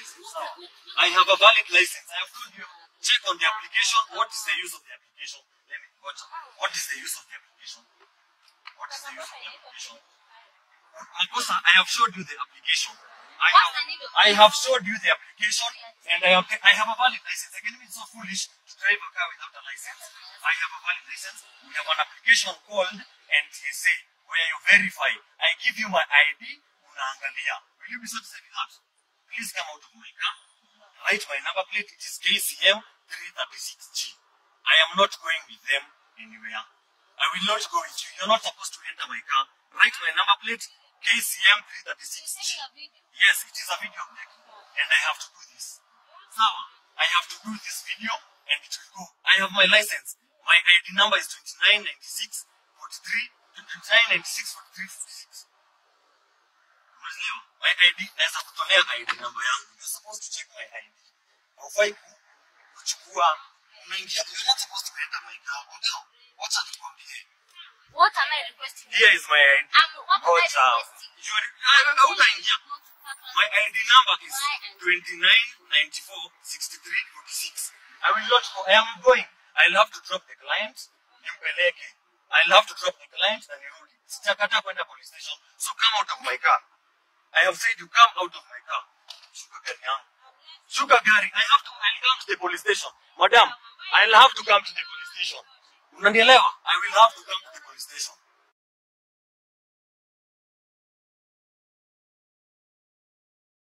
I have a valid license. I have told you, check on the application. What is the use of the application? Let me watch. What is the use of the application? What is the use of the application? Makosa, I have showed you the application. I have, I have showed you the application and I have, I have a valid license. I can be so foolish to drive a car without a license. I have a valid license. We have an application called NTSA where you verify. I give you my ID, unaangalia. Will you be satisfied with that? Please come out of my car. Write my number plate. It is KCM 336G. I am not going with them anywhere. I will not go with you. You're not supposed to enter my car. Write my number plate KCM 336G. Yes, it is a video. And I have to do this. Sawa, I have to do this video and it will go. I have my license. My ID number is 2996 43 2996 43 56. My ID naweza kutolea ID number yangu. You're supposed to check my ID. Haufai ku- kuchukua unaingia you're not supposed to enter my car. Odeo, wacha nikwambie. What am I requesting? Here is my ID. Um, what am I requesting? You are ah, hautaingia. My ID number is 29946346. I will not go. I am going. I'll have to drop the client. Nimpeleke. I'll have to drop the client and you sitakata kwenda police station. So come out of my car. I have said you come out of my car. Shuka gari. I have to I'll come to the police station. Madam, I'll have to come to the police station. Unanielewa? I will have to come to the police station.